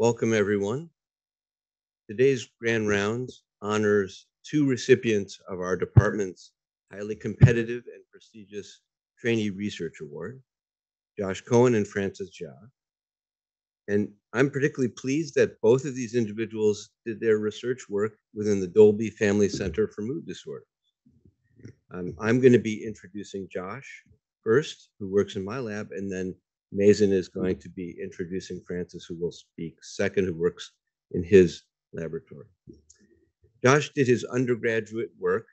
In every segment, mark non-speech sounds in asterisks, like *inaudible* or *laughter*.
Welcome, everyone. Today's Grand Rounds honors two recipients of our department's highly competitive and prestigious Trainee Research Award, Josh Cohen and Francis Jia. And I'm particularly pleased that both of these individuals did their research work within the Dolby Family Center for Mood Disorders. Um, I'm going to be introducing Josh first, who works in my lab, and then Mazen is going mm-hmm. to be introducing Francis, who will speak second, who works in his laboratory. Josh did his undergraduate work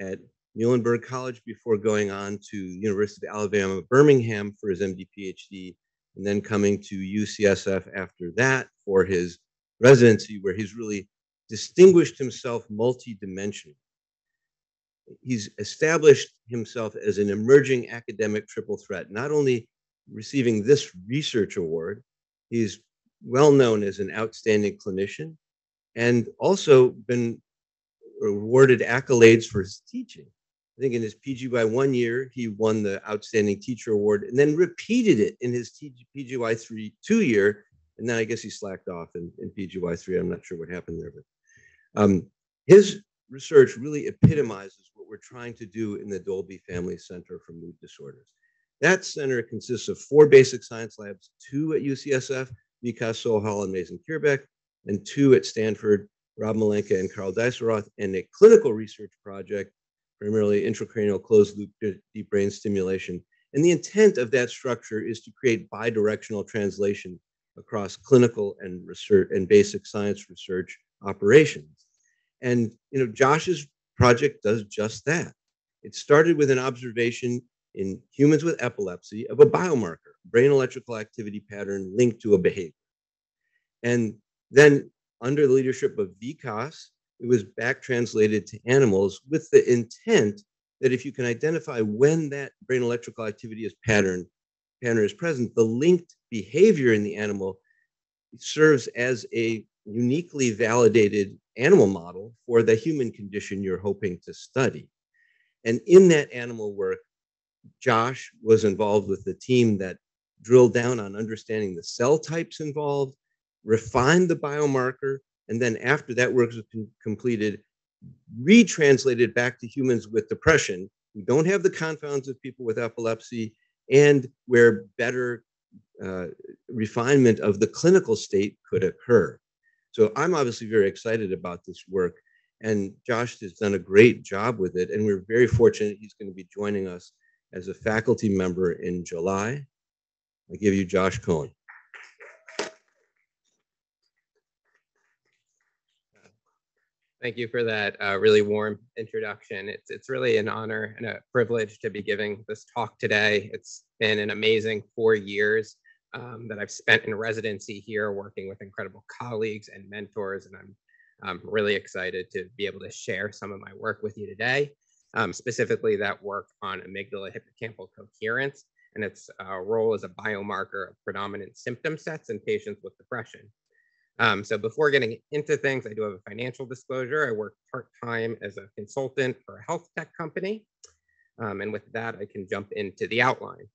at Muhlenberg College before going on to University of Alabama, Birmingham for his MD PhD, and then coming to UCSF after that for his residency, where he's really distinguished himself multidimensionally he's established himself as an emerging academic triple threat, not only receiving this research award, he's well known as an outstanding clinician and also been awarded accolades for his teaching. I think in his PGY one year, he won the Outstanding Teacher Award and then repeated it in his PGY three two year. And then I guess he slacked off in, in PGY three. I'm not sure what happened there, but um, his research really epitomizes what we're trying to do in the Dolby Family Center for Mood Disorders. That center consists of four basic science labs, two at UCSF, Vikas Sohal and Mazen Kheirbek, and two at Stanford, Rob Malenka and Karl Deisseroth, and a clinical research project, primarily intracranial closed loop deep brain stimulation. And the intent of that structure is to create bidirectional translation across clinical and research and basic science research operations. And you know, Josh's project does just that. It started with an observation in humans with epilepsy of a biomarker, brain electrical activity pattern linked to a behavior. And then under the leadership of Vikas, it was back translated to animals with the intent that if you can identify when that brain electrical activity is pattern, pattern is present, the linked behavior in the animal serves as a uniquely validated animal model for the human condition you're hoping to study. And in that animal work, Josh was involved with the team that drilled down on understanding the cell types involved, refined the biomarker, and then after that work was completed, retranslated back to humans with depression who don't have the confounds of people with epilepsy and where better uh, refinement of the clinical state could occur. So I'm obviously very excited about this work. And Josh has done a great job with it. And we're very fortunate he's going to be joining us as a faculty member in July. I give you Josh Cohen. Thank you for that uh, really warm introduction. It's, it's really an honor and a privilege to be giving this talk today. It's been an amazing four years um, that I've spent in residency here working with incredible colleagues and mentors. And I'm um, really excited to be able to share some of my work with you today, um, specifically that work on amygdala hippocampal coherence and its uh, role as a biomarker of predominant symptom sets in patients with depression. Um, so before getting into things, I do have a financial disclosure. I work part-time as a consultant for a health tech company. Um, and with that, I can jump into the outline.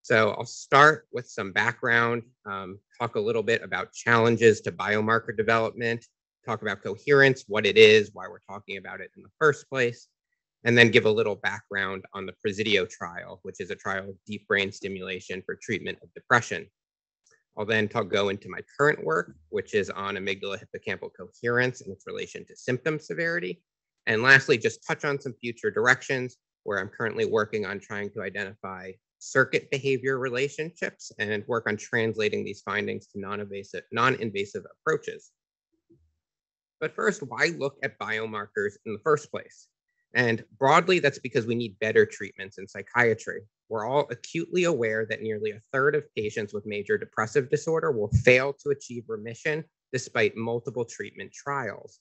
So I'll start with some background, um, talk a little bit about challenges to biomarker development, talk about coherence, what it is, why we're talking about it in the first place, and then give a little background on the Presidio trial, which is a trial of deep brain stimulation for treatment of depression. I'll then talk, go into my current work, which is on amygdala hippocampal coherence and its relation to symptom severity. And lastly, just touch on some future directions where I'm currently working on trying to identify circuit behavior relationships and work on translating these findings to non-invasive, non-invasive approaches. But first, why look at biomarkers in the first place? And broadly, that's because we need better treatments in psychiatry. We're all acutely aware that nearly a third of patients with major depressive disorder will fail to achieve remission despite multiple treatment trials.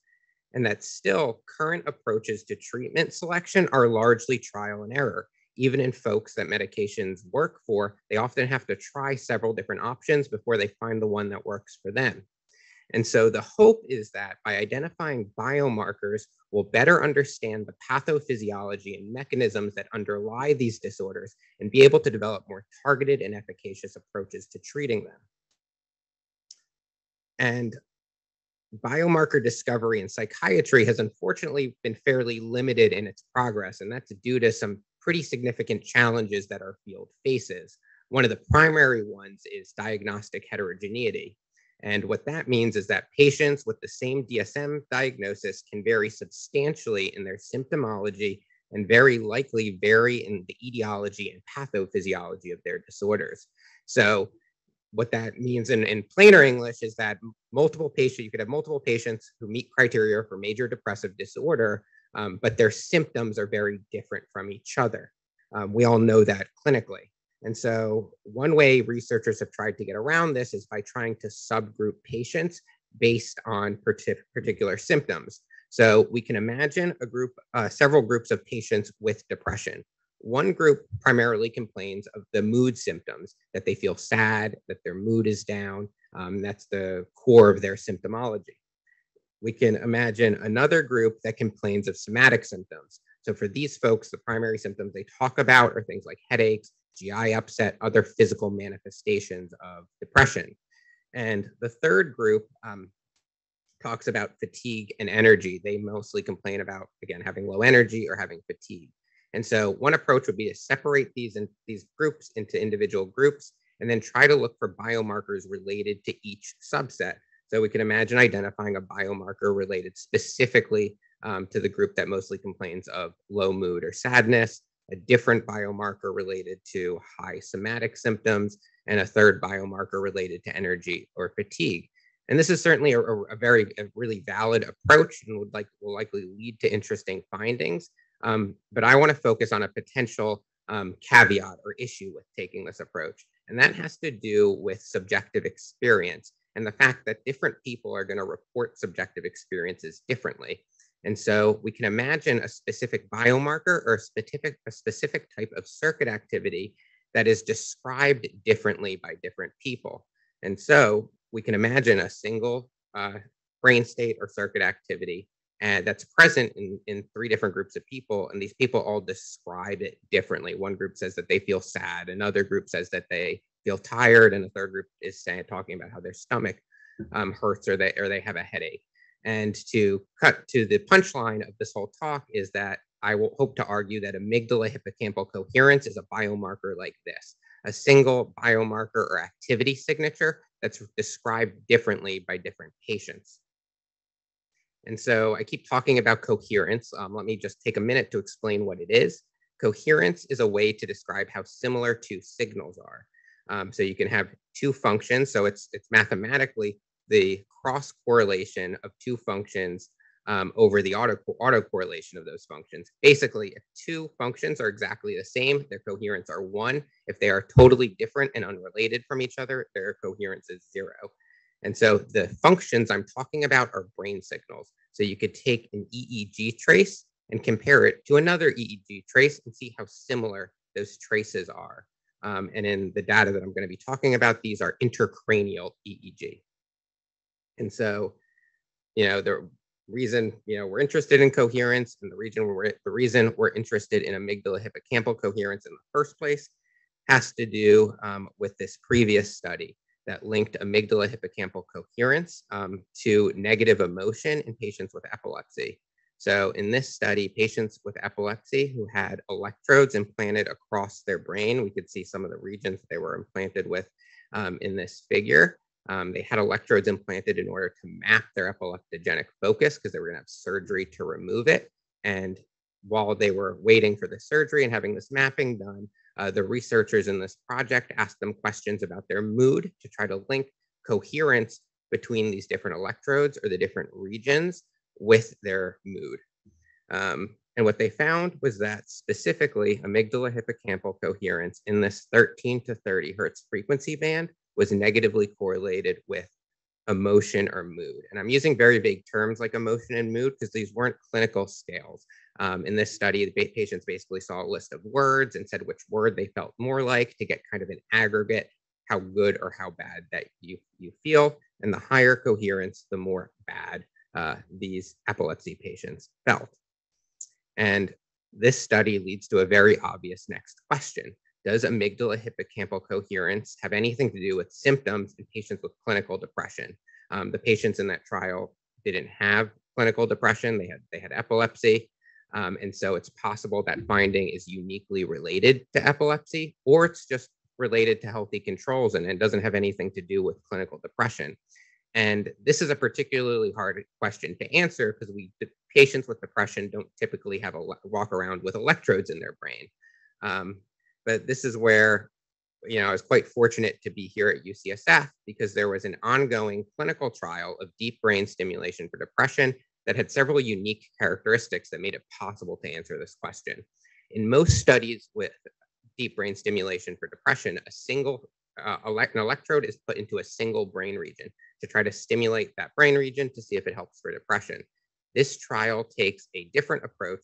And that still current approaches to treatment selection are largely trial and error even in folks that medications work for, they often have to try several different options before they find the one that works for them. And so the hope is that by identifying biomarkers, we'll better understand the pathophysiology and mechanisms that underlie these disorders and be able to develop more targeted and efficacious approaches to treating them. And biomarker discovery in psychiatry has unfortunately been fairly limited in its progress, and that's due to some pretty significant challenges that our field faces. One of the primary ones is diagnostic heterogeneity. And what that means is that patients with the same DSM diagnosis can vary substantially in their symptomology and very likely vary in the etiology and pathophysiology of their disorders. So what that means in, in plainer English is that multiple patients, you could have multiple patients who meet criteria for major depressive disorder, um, but their symptoms are very different from each other. Um, we all know that clinically. And so, one way researchers have tried to get around this is by trying to subgroup patients based on particular symptoms. So, we can imagine a group, uh, several groups of patients with depression. One group primarily complains of the mood symptoms that they feel sad, that their mood is down. Um, that's the core of their symptomology. We can imagine another group that complains of somatic symptoms. So, for these folks, the primary symptoms they talk about are things like headaches, GI upset, other physical manifestations of depression. And the third group um, talks about fatigue and energy. They mostly complain about, again, having low energy or having fatigue. And so one approach would be to separate these in, these groups into individual groups and then try to look for biomarkers related to each subset. So we can imagine identifying a biomarker related specifically um, to the group that mostly complains of low mood or sadness, a different biomarker related to high somatic symptoms, and a third biomarker related to energy or fatigue. And this is certainly a, a very, a really valid approach and would like will likely lead to interesting findings. Um, but I want to focus on a potential um, caveat or issue with taking this approach, and that has to do with subjective experience and the fact that different people are going to report subjective experiences differently. And so we can imagine a specific biomarker or a specific, a specific type of circuit activity that is described differently by different people. And so we can imagine a single uh, brain state or circuit activity and that's present in, in three different groups of people and these people all describe it differently one group says that they feel sad another group says that they feel tired and a third group is saying talking about how their stomach um, hurts or they or they have a headache and to cut to the punchline of this whole talk is that I will hope to argue that amygdala hippocampal coherence is a biomarker like this, a single biomarker or activity signature that's described differently by different patients. And so I keep talking about coherence. Um, let me just take a minute to explain what it is. Coherence is a way to describe how similar two signals are. Um, so you can have two functions. So it's it's mathematically the cross correlation of two functions um, over the auto autocorrelation of those functions. Basically, if two functions are exactly the same, their coherence are one. If they are totally different and unrelated from each other, their coherence is zero. And so the functions I'm talking about are brain signals. So you could take an EEG trace and compare it to another EEG trace and see how similar those traces are. Um, and in the data that I'm going to be talking about, these are intracranial EEG. And so, you know, the reason, you know, we're interested in coherence and the reason we're the reason we're interested in amygdala hippocampal coherence in the first place has to do um, with this previous study that linked amygdala hippocampal coherence um, to negative emotion in patients with epilepsy. So in this study, patients with epilepsy who had electrodes implanted across their brain, we could see some of the regions they were implanted with um, in this figure. Um, they had electrodes implanted in order to map their epileptogenic focus because they were going to have surgery to remove it. And while they were waiting for the surgery and having this mapping done, uh, the researchers in this project asked them questions about their mood to try to link coherence between these different electrodes or the different regions with their mood. Um, and what they found was that specifically amygdala hippocampal coherence in this 13 to 30 hertz frequency band was negatively correlated with emotion or mood. And I'm using very vague terms like emotion and mood because these weren't clinical scales. Um, in this study, the patients basically saw a list of words and said which word they felt more like to get kind of an aggregate how good or how bad that you, you feel. And the higher coherence, the more bad uh, these epilepsy patients felt. And this study leads to a very obvious next question does amygdala hippocampal coherence have anything to do with symptoms in patients with clinical depression? Um, the patients in that trial didn't have clinical depression; they had they had epilepsy, um, and so it's possible that finding is uniquely related to epilepsy, or it's just related to healthy controls and it doesn't have anything to do with clinical depression. And this is a particularly hard question to answer because we patients with depression don't typically have a walk around with electrodes in their brain. Um, but this is where you know I was quite fortunate to be here at UCSF because there was an ongoing clinical trial of deep brain stimulation for depression that had several unique characteristics that made it possible to answer this question. In most studies with deep brain stimulation for depression, a single uh, an electrode is put into a single brain region to try to stimulate that brain region to see if it helps for depression. This trial takes a different approach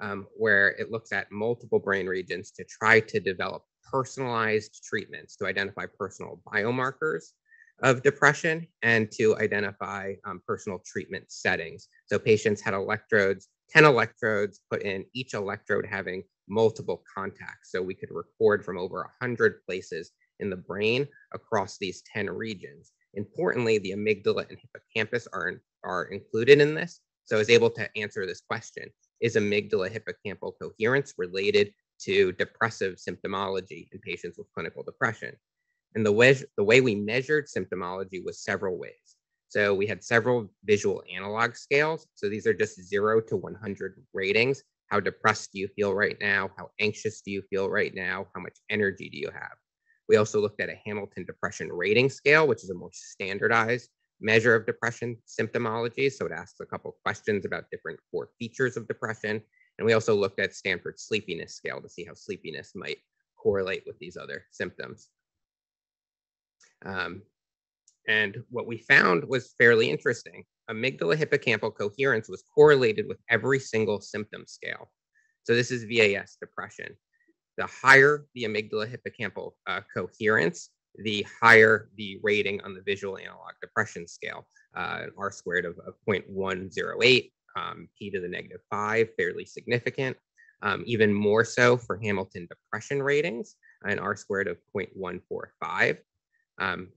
um, where it looks at multiple brain regions to try to develop personalized treatments to identify personal biomarkers of depression and to identify um, personal treatment settings. So patients had electrodes, 10 electrodes put in, each electrode having multiple contacts. So we could record from over 100 places in the brain across these 10 regions. Importantly, the amygdala and hippocampus are, are included in this. So I was able to answer this question. Is amygdala hippocampal coherence related to depressive symptomology in patients with clinical depression? And the way, the way we measured symptomology was several ways. So we had several visual analog scales. So these are just zero to 100 ratings. How depressed do you feel right now? How anxious do you feel right now? How much energy do you have? We also looked at a Hamilton Depression Rating Scale, which is a more standardized measure of depression symptomology. So it asks a couple questions about different core features of depression. And we also looked at Stanford Sleepiness Scale to see how sleepiness might correlate with these other symptoms. Um, and what we found was fairly interesting. Amygdala hippocampal coherence was correlated with every single symptom scale. So this is VAS depression. The higher the amygdala hippocampal uh, coherence, the higher the rating on the visual analog depression scale, uh, R squared of, of 0.108, um, P to the negative five, fairly significant. Um, even more so for Hamilton depression ratings, an R squared of 0.145. Um,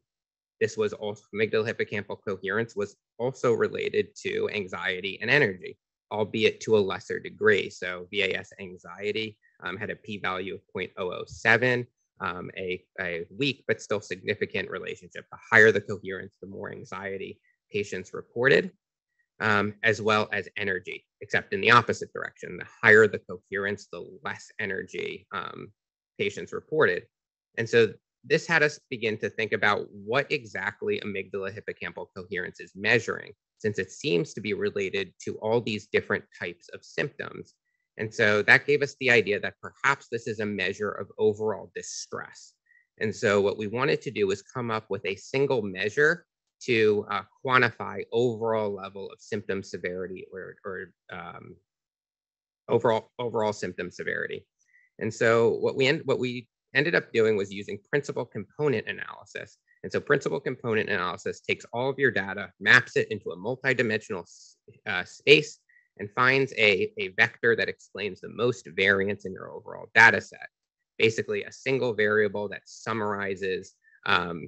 this was also amygdala hippocampal coherence was also related to anxiety and energy, albeit to a lesser degree. So VAS anxiety um, had a p-value of 0.007, um, a, a weak but still significant relationship. The higher the coherence, the more anxiety patients reported, um, as well as energy, except in the opposite direction. The higher the coherence, the less energy um, patients reported. And so this had us begin to think about what exactly amygdala hippocampal coherence is measuring, since it seems to be related to all these different types of symptoms. And so that gave us the idea that perhaps this is a measure of overall distress. And so what we wanted to do was come up with a single measure to uh, quantify overall level of symptom severity or, or um, overall overall symptom severity. And so what we end, what we ended up doing was using principal component analysis. And so principal component analysis takes all of your data, maps it into a multidimensional uh, space, and finds a, a vector that explains the most variance in your overall data set. Basically, a single variable that summarizes um,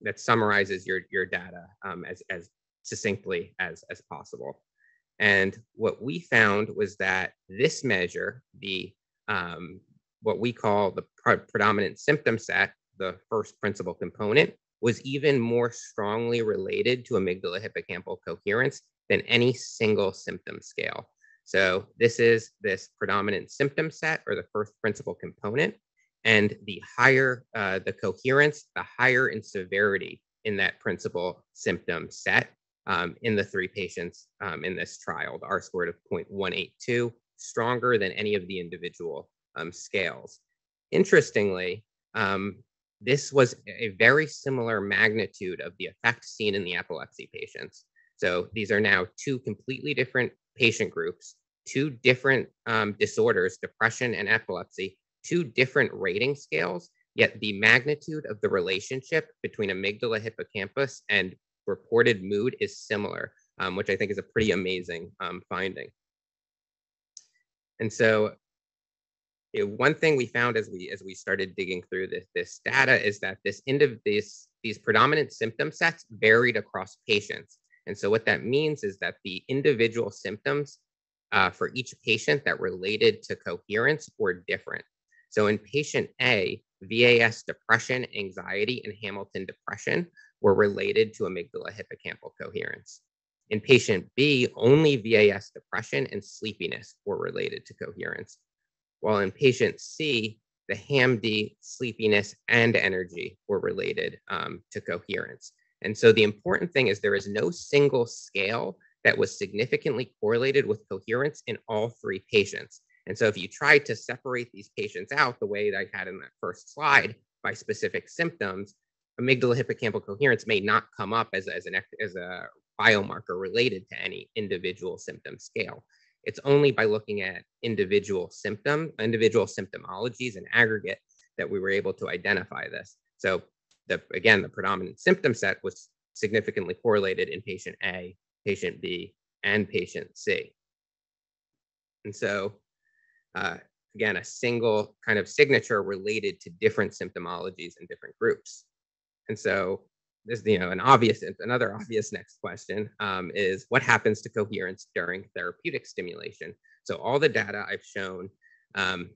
that summarizes your, your data um, as, as succinctly as, as possible. And what we found was that this measure, the um, what we call the predominant symptom set, the first principal component, was even more strongly related to amygdala hippocampal coherence than any single symptom scale. So this is this predominant symptom set or the first principal component. And the higher uh, the coherence, the higher in severity in that principal symptom set um, in the three patients um, in this trial, the R squared of 0.182, stronger than any of the individual um, scales. Interestingly, um, this was a very similar magnitude of the effect seen in the epilepsy patients. So these are now two completely different patient groups, two different um, disorders, depression and epilepsy, two different rating scales, yet the magnitude of the relationship between amygdala hippocampus and reported mood is similar, um, which I think is a pretty amazing um, finding. And so one thing we found as we as we started digging through this this data is that this end of this these predominant symptom sets varied across patients. And so what that means is that the individual symptoms uh, for each patient that related to coherence were different. So in patient A, VAS depression, anxiety, and Hamilton depression were related to amygdala hippocampal coherence. In patient B, only VAS depression and sleepiness were related to coherence. While in patient C, the HAM-D, sleepiness, and energy were related um, to coherence. And so the important thing is there is no single scale that was significantly correlated with coherence in all three patients. And so if you try to separate these patients out the way that I had in that first slide by specific symptoms, amygdala hippocampal coherence may not come up as, as, an, as a biomarker related to any individual symptom scale. It's only by looking at individual symptom, individual symptomologies and aggregate that we were able to identify this. So the, again, the predominant symptom set was significantly correlated in patient A, patient B, and patient C. And so uh, again, a single kind of signature related to different symptomologies in different groups. And so this, you know, an obvious, another obvious next question um, is what happens to coherence during therapeutic stimulation? So all the data I've shown, um,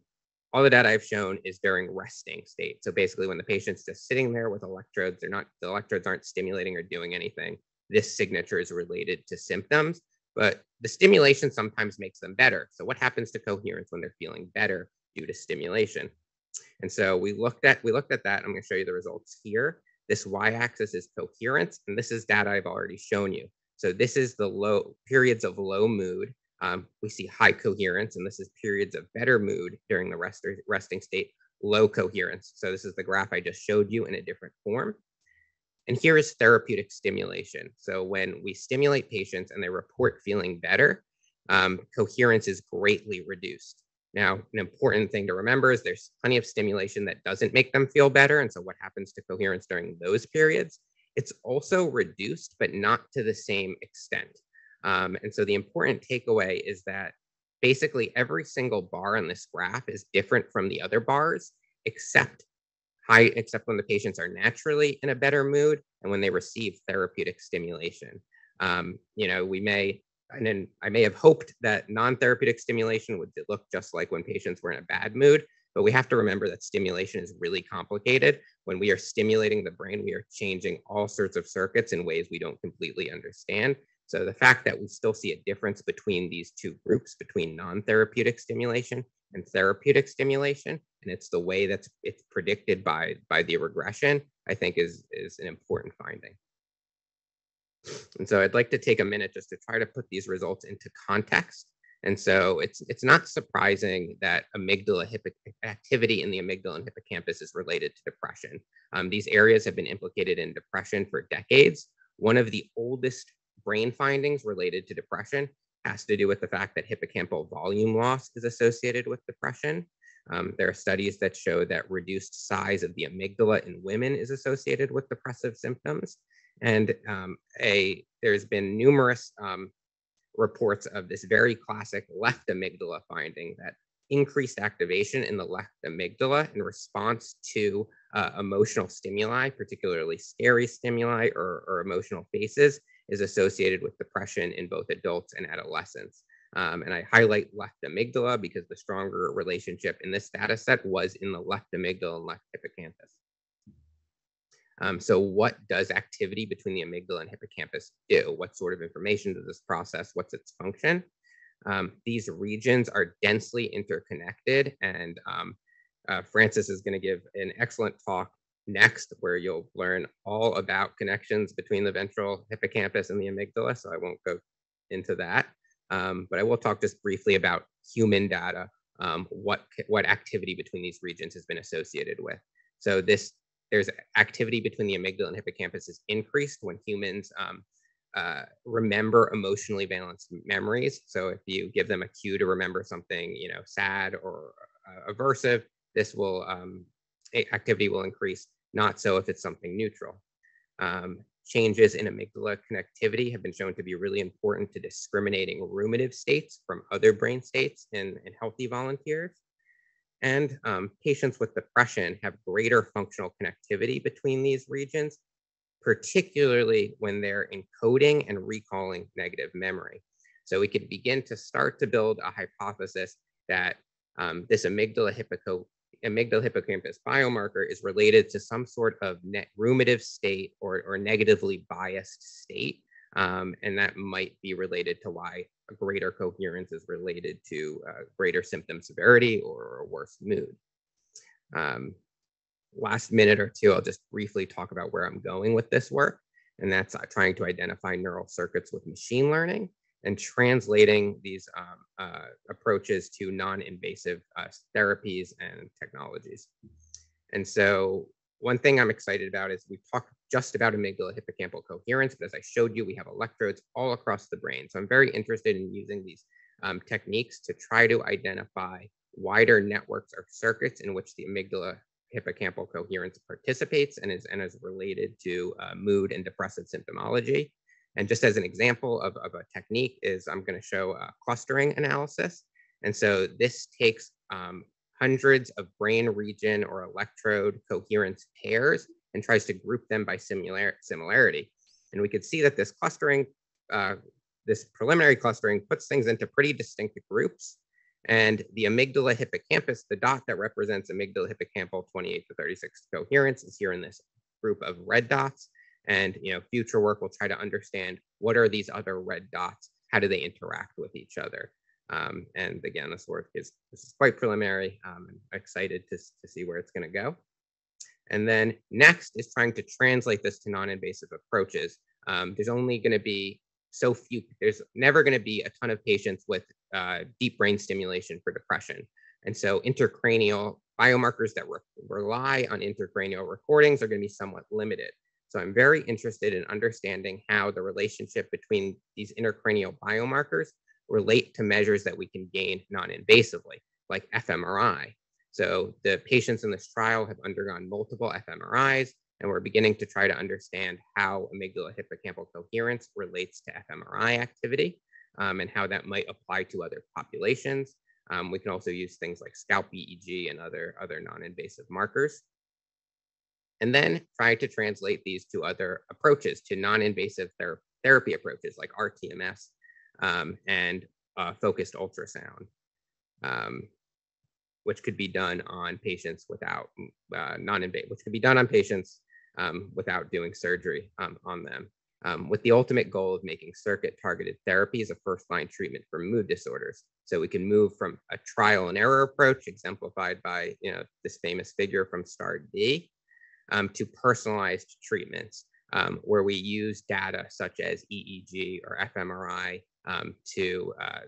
all the data I've shown is during resting state. So basically when the patient's just sitting there with electrodes, they're not, the electrodes aren't stimulating or doing anything. This signature is related to symptoms, but the stimulation sometimes makes them better. So what happens to coherence when they're feeling better due to stimulation? And so we looked at, we looked at that. I'm gonna show you the results here. This y-axis is coherence, and this is data I've already shown you. So this is the low periods of low mood. Um, we see high coherence, and this is periods of better mood during the rest resting state, low coherence. So this is the graph I just showed you in a different form. And here is therapeutic stimulation. So when we stimulate patients and they report feeling better, um, coherence is greatly reduced. Now, an important thing to remember is there's plenty of stimulation that doesn't make them feel better. And so what happens to coherence during those periods? It's also reduced, but not to the same extent. Um, and so the important takeaway is that basically every single bar on this graph is different from the other bars, except high, except when the patients are naturally in a better mood and when they receive therapeutic stimulation. Um, you know, we may and then I may have hoped that non-therapeutic stimulation would look just like when patients were in a bad mood, but we have to remember that stimulation is really complicated. When we are stimulating the brain, we are changing all sorts of circuits in ways we don't completely understand. So the fact that we still see a difference between these two groups, between non-therapeutic stimulation and therapeutic stimulation, and it's the way that's it's predicted by by the regression, I think is is an important finding. And so I'd like to take a minute just to try to put these results into context. And so it's it's not surprising that amygdala activity in the amygdala and hippocampus is related to depression. Um, these areas have been implicated in depression for decades. One of the oldest brain findings related to depression has to do with the fact that hippocampal volume loss is associated with depression. Um, there are studies that show that reduced size of the amygdala in women is associated with depressive symptoms. And um, a there's been numerous um, reports of this very classic left amygdala finding that increased activation in the left amygdala in response to uh, emotional stimuli, particularly scary stimuli or, or, emotional faces, is associated with depression in both adults and adolescents. Um, and I highlight left amygdala because the stronger relationship in this data set was in the left amygdala and left hippocampus. Um, so what does activity between the amygdala and hippocampus do? What sort of information does this process? What's its function? Um, these regions are densely interconnected and um, uh, Francis is gonna give an excellent talk next where you'll learn all about connections between the ventral hippocampus and the amygdala. So I won't go into that, um, but I will talk just briefly about human data, um, what, what activity between these regions has been associated with. So this there's activity between the amygdala and hippocampus is increased when humans um, uh, remember emotionally valenced memories. So if you give them a cue to remember something, you know, sad or uh, aversive, this will um, activity will increase. Not so if it's something neutral. Um, changes in amygdala connectivity have been shown to be really important to discriminating ruminative states from other brain states in, in healthy volunteers. And um, patients with depression have greater functional connectivity between these regions particularly when they're encoding and recalling negative memory. So we could begin to start to build a hypothesis that um, this amygdala, hippoco- amygdala hippocampus biomarker is related to some sort of net ruminative state or, or negatively biased state. Um, and that might be related to why a greater coherence is related to uh, greater symptom severity or a worse mood. Um, last minute or two, I'll just briefly talk about where I'm going with this work. And that's uh, trying to identify neural circuits with machine learning and translating these um, uh, approaches to non-invasive uh, therapies and technologies. And so one thing I'm excited about is we talked just about amygdala hippocampal coherence, but as I showed you, we have electrodes all across the brain. So I'm very interested in using these um, techniques to try to identify wider networks or circuits in which the amygdala hippocampal coherence participates and is, and is related to uh, mood and depressive symptomology. And just as an example of, of a technique is I'm going to show a clustering analysis. And so this takes um, hundreds of brain region or electrode coherence pairs and tries to group them by similar, similarity. And we could see that this clustering, uh, this preliminary clustering puts things into pretty distinct groups. And the amygdala hippocampus, the dot that represents amygdala hippocampal 28 to 36 coherence is here in this group of red dots. And you know, future work will try to understand what are these other red dots? How do they interact with each other? Um, and again, this work is this is quite preliminary. Um, I'm excited to, to see where it's going to go. And then next is trying to translate this to non-invasive approaches. Um, there's only going to be so few, there's never going to be a ton of patients with uh, deep brain stimulation for depression. And so intracranial biomarkers that re rely on intracranial recordings are going to be somewhat limited. So I'm very interested in understanding how the relationship between these intracranial biomarkers relate to measures that we can gain non-invasively, like fMRI. So the patients in this trial have undergone multiple fMRIs, and we're beginning to try to understand how amygdala hippocampal coherence relates to fMRI activity um, and how that might apply to other populations. Um, we can also use things like scalp EEG and other, other non-invasive markers. And then try to translate these to other approaches, to non-invasive ther therapy approaches like RTMS um, and uh, focused ultrasound, um, which could be done on patients without uh, non-invasive, which could be done on patients um, without doing surgery um, on them, um, with the ultimate goal of making circuit-targeted therapies a first-line treatment for mood disorders. So we can move from a trial and error approach, exemplified by you know this famous figure from STAR-D, um, to personalized treatments, um, where we use data such as EEG or fMRI um, to uh,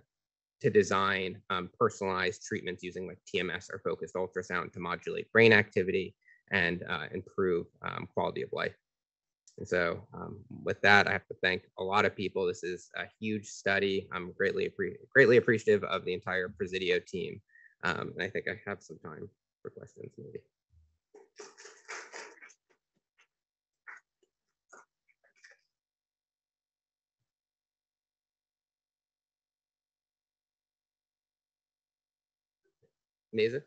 to design um, personalized treatments using like TMS or focused ultrasound to modulate brain activity and uh, improve um, quality of life. And so um, with that, I have to thank a lot of people. This is a huge study. I'm greatly, greatly appreciative of the entire Presidio team. Um, and I think I have some time for questions maybe. Nathan?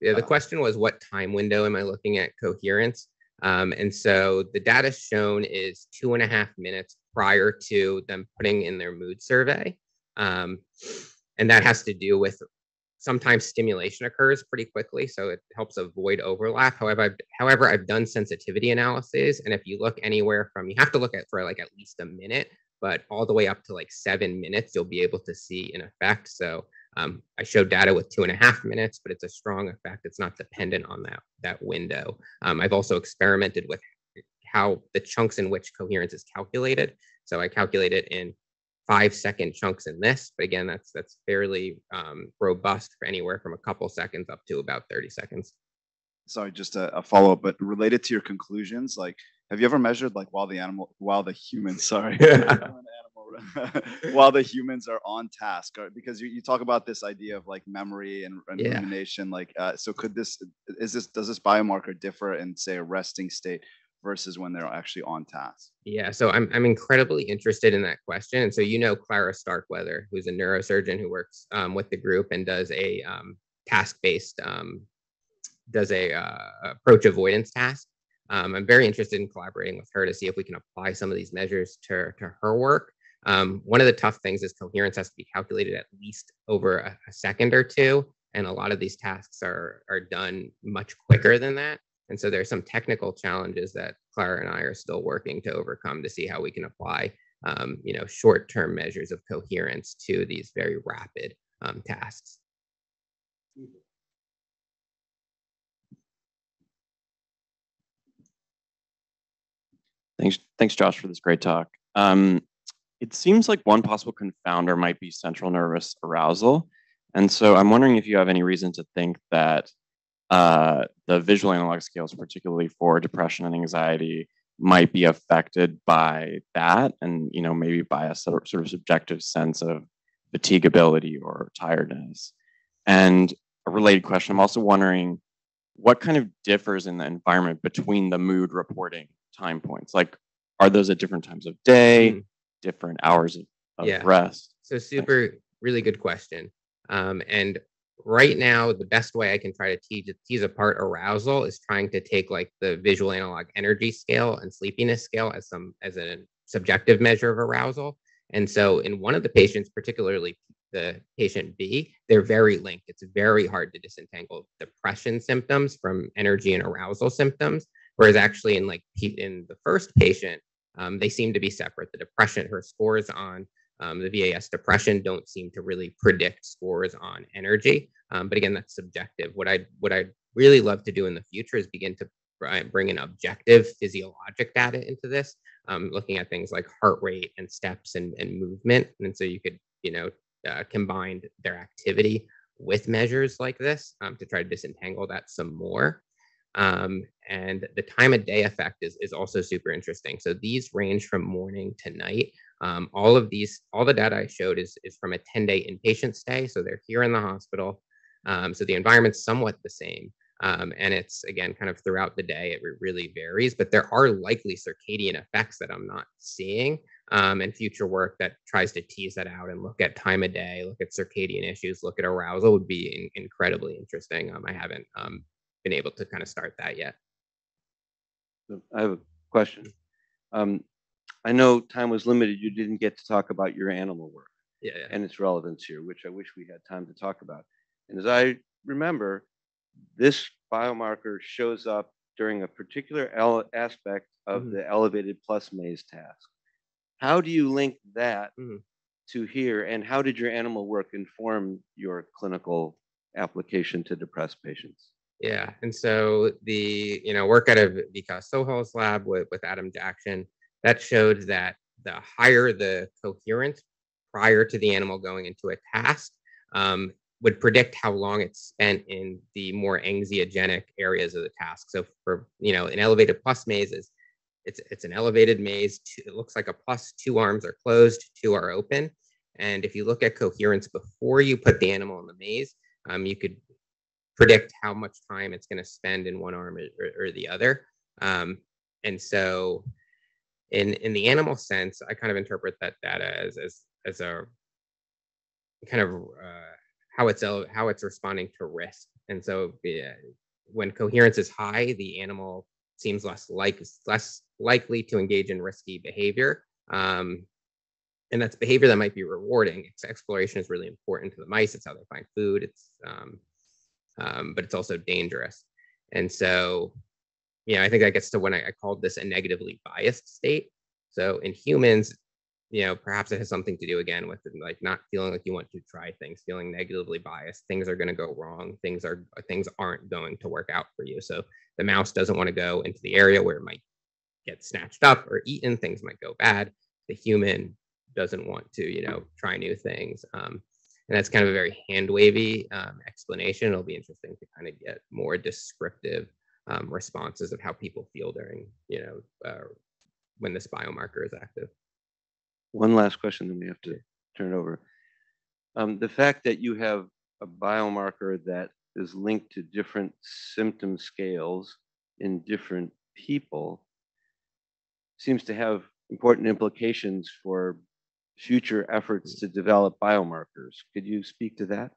Yeah, the question was what time window am I looking at coherence? Um, and so the data shown is two and a half minutes prior to them putting in their mood survey. Um, and that has to do with sometimes stimulation occurs pretty quickly, so it helps avoid overlap. However, I've, however, I've done sensitivity analyses, and if you look anywhere from, you have to look at for like at least a minute, but all the way up to like seven minutes, you'll be able to see an effect. So um, I showed data with two and a half minutes, but it's a strong effect. It's not dependent on that, that window. Um, I've also experimented with how the chunks in which coherence is calculated. So I calculate it in five second chunks in this, but again, that's that's fairly um, robust for anywhere from a couple seconds up to about 30 seconds. Sorry, just a, a follow up, but related to your conclusions, like, have you ever measured like while the animal, while the human, *laughs* sorry, *laughs* while the humans are on task or, because you, you talk about this idea of like memory and, and Yeah. rumination like uh, so could this is this does this biomarker differ in say a resting state versus when they're actually on task? Yeah, so I'm I'm incredibly interested in that question. And so you know Clara Starkweather, who's a neurosurgeon who works um, with the group and does a um, task-based um, does a uh, approach avoidance task. Um, I'm very interested in collaborating with her to see if we can apply some of these measures to, to her work. Um, one of the tough things is coherence has to be calculated at least over a, a second or two. And a lot of these tasks are, are done much quicker than that. And so there's some technical challenges that Clara and I are still working to overcome to see how we can apply, um, you know, short-term measures of coherence to these very rapid um, tasks. Thanks, thanks, Josh, for this great talk. Um, it seems like one possible confounder might be central nervous arousal. And so I'm wondering if you have any reason to think that uh, the visual analog scales, particularly for depression and anxiety, might be affected by that and you know maybe by a sort of subjective sense of fatigability or tiredness. And a related question i'm also wondering what kind of differs in the environment between the mood reporting time points? Like are those at different times of day mm. different hours of, of yeah. rest? So super really good question. Um, and right now the best way i can try to tease, tease apart arousal is trying to take like the visual analog energy scale and sleepiness scale as some as a subjective measure of arousal. And so in one of the patients particularly the patient b they're very linked. It's very hard to disentangle depression symptoms from energy and arousal symptoms whereas actually in like in the first patient um, they seem to be separate. The depression her scores on um, the VAS depression don't seem to really predict scores on energy. Um, but again, that's subjective. What I what I really love to do in the future is begin to bring in objective physiologic data into this, um, looking at things like heart rate and steps and, and movement. And so you could, you know, uh, combine their activity with measures like this um, to try to disentangle that some more. Um, and the time of day effect is, is also super interesting. So these range from morning to night. Um, all of these, all the data I showed is, is from a 10 day inpatient stay. So they're here in the hospital. Um, so the environment's somewhat the same. Um, and it's again kind of throughout the day, it really varies, but there are likely circadian effects that I'm not seeing. Um, and future work that tries to tease that out and look at time of day, look at circadian issues, look at arousal would be in, incredibly interesting. Um, I haven't um, been able to kind of start that yet. I have a question. Um, I know time was limited. You didn't get to talk about your animal work Yeah, yeah. and its relevance here, which I wish we had time to talk about. And as I remember, this biomarker shows up during a particular aspect of Mhm. the elevated plus maze task. How do you link that Mhm. to here, and how did your animal work inform your clinical application to depressed patients? Yeah, and so the you know work out of Vikas Sohal's lab with, with Adam Jackson that showed that the higher the coherence prior to the animal going into a task um, would predict how long it's spent in the more anxiogenic areas of the task. So for you know an elevated plus maze is it's it's an elevated maze. It looks like a plus. Two arms are closed, two are open. And if you look at coherence before you put the animal in the maze, um, you could predict how much time it's going to spend in one arm or, or the other. Um, and so, in in the animal sense, I kind of interpret that data as as as a kind of uh, how it's how it's responding to risk. And so, when coherence is high, the animal seems less like less likely to engage in risky behavior. Um, and that's behavior that might be rewarding. exploration is really important to the mice. It's how they find food. It's um, um, but it's also dangerous. And so, you know, I think that gets to when I, I called this a negatively biased state. So in humans, you know, perhaps it has something to do again with like not feeling like you want to try things, feeling negatively biased. Things are going to go wrong. Things are things aren't going to work out for you. So the mouse doesn't want to go into the area where it might get snatched up or eaten. Things might go bad. The human doesn't want to, you know, try new things. Um, and that's kind of a very hand wavy um, explanation. It'll be interesting to kind of get more descriptive um, responses of how people feel during, you know, uh, when this biomarker is active. One last question, then we have to turn it over. Um, the fact that you have a biomarker that is linked to different symptom scales in different people seems to have important implications for future efforts to develop biomarkers. Could you speak to that?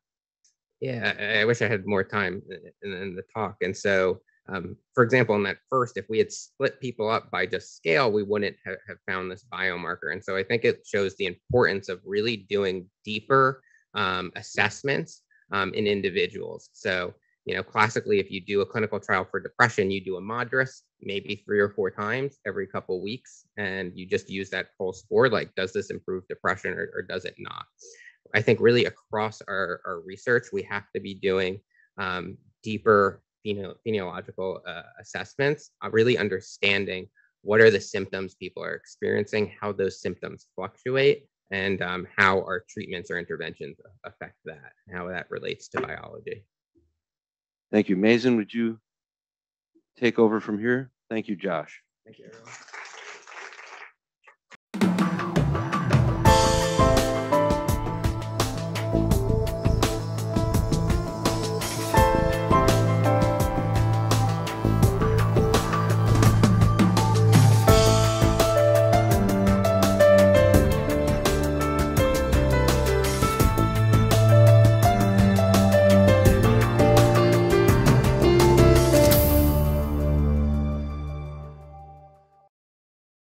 Yeah, I, I wish I had more time in, in the talk. And so, um, for example, in that first, if we had split people up by just scale, we wouldn't have, have found this biomarker. And so I think it shows the importance of really doing deeper um, assessments um, in individuals. So, you know, classically, if you do a clinical trial for depression, you do a MADRS maybe three or four times every couple weeks, and you just use that full score. Like, does this improve depression or, or does it not? I think really across our, our research, we have to be doing um, deeper pheno- phenological uh, assessments, uh, really understanding what are the symptoms people are experiencing, how those symptoms fluctuate, and um, how our treatments or interventions affect that, how that relates to biology. Thank you. Mazen, would you take over from here? Thank you, Josh. Thank you, everyone.